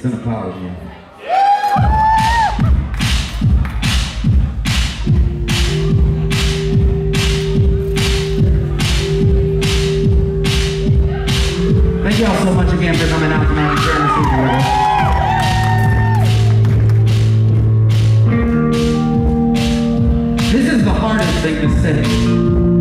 It's an applause. Thank you all so much again for coming out tonight and sharing this evening with us. This is the hardest thing to say.